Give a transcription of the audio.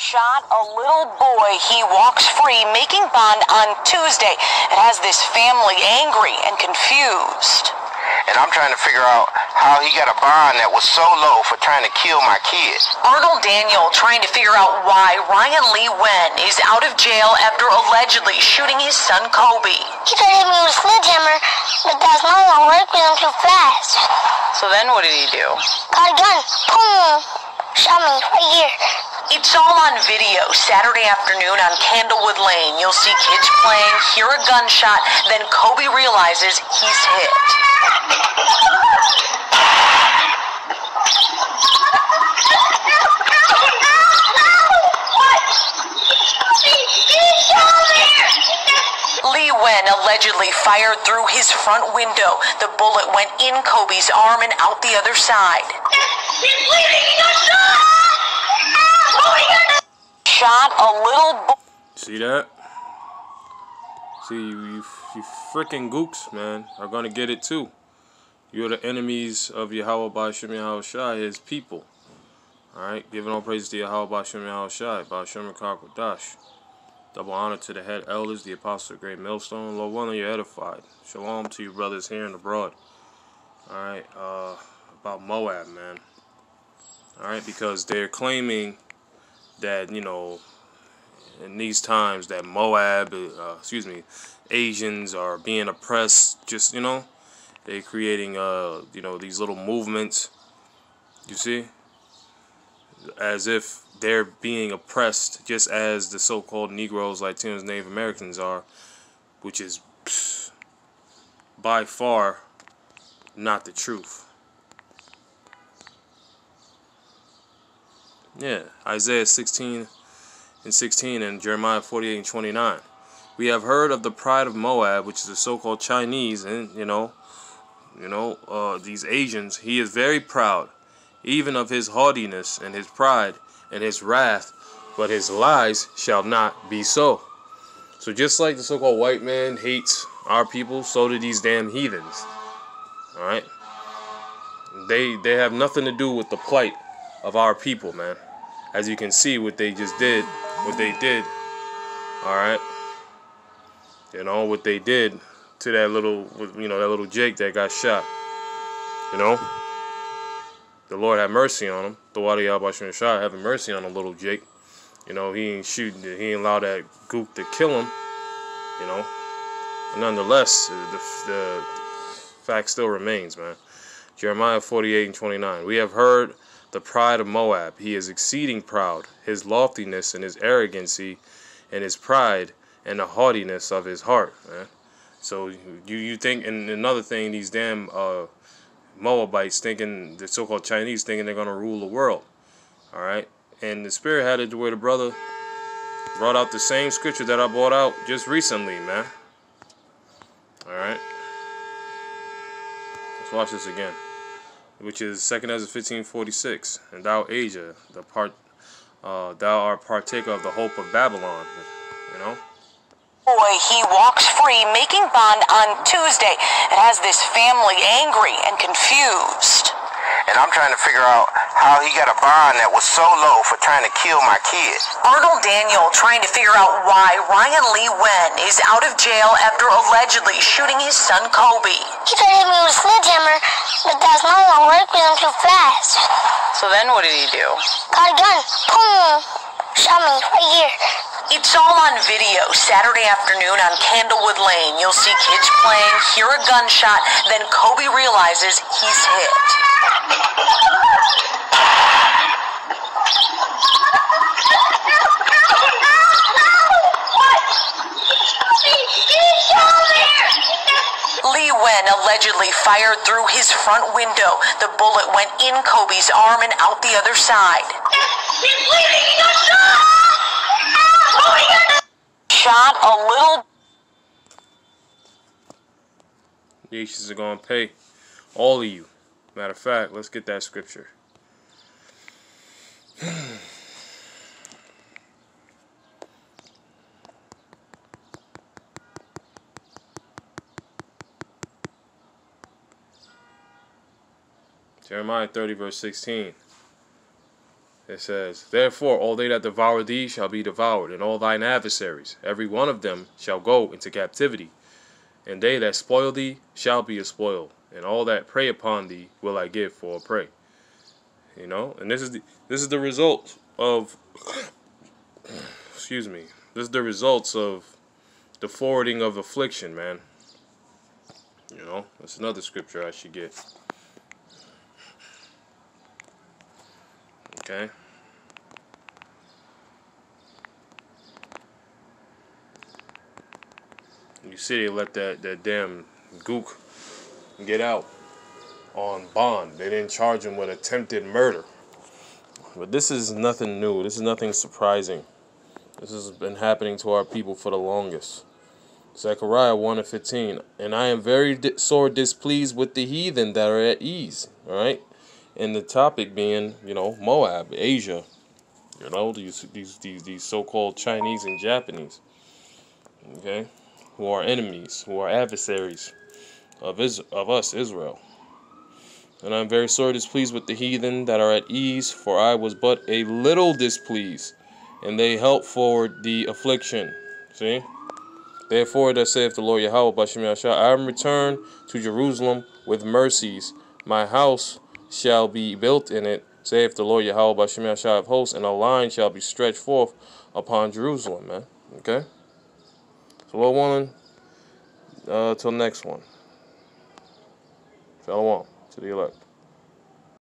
Shot a little boy. He walks free, making bond on Tuesday. It has this family angry and confused. And I'm trying to figure out how he got a bond that was so low for trying to kill my kid. Arnold Daniel trying to figure out why Ryan Lee Wen is out of jail after allegedly shooting his son Kobe. He tried to hit me with a sledgehammer, but that's not gonna work because I'm too fast. So then what did he do? Got a gun. Boom! Shot me right here. It's all on video Saturday afternoon on Candlewood Lane. You'll see kids playing, hear a gunshot, then Kobe realizes he's hit. Lee Wen allegedly fired through his front window. The bullet went in Kobe's arm and out the other side. Shot a little. See that? See, you, you, you freaking gooks, man, are going to get it too. You're the enemies of Yahweh Ba'Shem Yahweh Shai, his people. Alright, giving all praise to Yahweh Ba'Shem Yahweh Shai, Ba'Shem Kakodash. Double honor to the head elders, the apostle, Great Millstone. Lord of you're edified. Shalom to you brothers here and abroad. Alright, uh, about Moab, man. Alright, because they're claiming that, you know, in these times that Moab, uh, excuse me, Asians are being oppressed, just, you know, they're creating, uh, you know, these little movements, you see, as if they're being oppressed just as the so-called Negroes, Latinos, Native Americans are, which is pff, by far not the truth. Yeah, Isaiah 16 and 16 and Jeremiah 48 and 29. We have heard of the pride of Moab, which is the so-called Chinese, and you know, you know, uh, these Asians. He is very proud, even of his haughtiness and his pride and his wrath, but his lies shall not be so. So just like the so-called white man hates our people, so do these damn heathens. All right, they they have nothing to do with the plight of our people, man. As you can see, what they just did, what they did. All right, you know what they did to that little, you know, that little Jake that got shot. You know, the Lord have mercy on him. The water Yahweh Shah having mercy on a little Jake. You know, he ain't shooting, he ain't allowed that gook to kill him. You know, but nonetheless, the, the fact still remains, man. Jeremiah 48 and 29. We have heard the pride of Moab. He is exceeding proud. His loftiness and his arrogancy and his pride and the haughtiness of his heart, man. So you you think and another thing, these damn uh, Moabites thinking the so-called Chinese thinking they're gonna rule the world. All right, and the spirit had it where the brother brought out the same scripture that I brought out just recently, man. All right, let's watch this again, which is Second Ezra fifteen forty six, and thou Asia, the part, uh, thou art partaker of the hope of Babylon. You know boy. He walks free, making bond on Tuesday. It has this family angry and confused. And I'm trying to figure out how he got a bond that was so low for trying to kill my kid. Arnold Daniel trying to figure out why Ryan Lee Wen is out of jail after allegedly shooting his son Kobe. He tried to hit me with a sledgehammer, but that's not gonna work because I'm too fast. So then what did he do? Got a gun. Boom! Shot me right here. It's all on video Saturday afternoon on Candlewood Lane. You'll see kids playing, hear a gunshot, then Kobe realizes he's hit. Lee Wen allegedly fired through his front window. The bullet went in Kobe's arm and out the other side. Shot a little Nations are going to pay. All of you. Matter of fact, let's get that scripture. Jeremiah 30, verse 16. It says, Therefore all they that devour thee shall be devoured, and all thine adversaries, every one of them shall go into captivity. And they that spoil thee shall be a spoil, and all that prey upon thee will I give for a prey. You know, and this is the this is the result of excuse me. This is the results of the forwarding of affliction, man. You know, that's another scripture I should get. Okay. You see, they let that, that damn gook get out on bond. They didn't charge him with attempted murder. But this is nothing new. This is nothing surprising. This has been happening to our people for the longest. Zechariah 1 and 15. And I am very di- sore displeased with the heathen that are at ease. All right. And the topic being, you know, Moab, Asia. You know, these these these, these so-called Chinese and Japanese. Okay, who are enemies, who are adversaries of Is- of us, Israel. And I am very sore displeased with the heathen that are at ease, for I was but a little displeased, and they helped forward the affliction. See? Therefore, thus saith the Lord Yahweh, Bashem Yahshua, I am returned to Jerusalem with mercies. My house shall be built in it, saith the Lord Yahweh, Bashem Yahshua of hosts, and a line shall be stretched forth upon Jerusalem, man. Okay? So, Lord willing, uh, till next one. Shalom to the elect.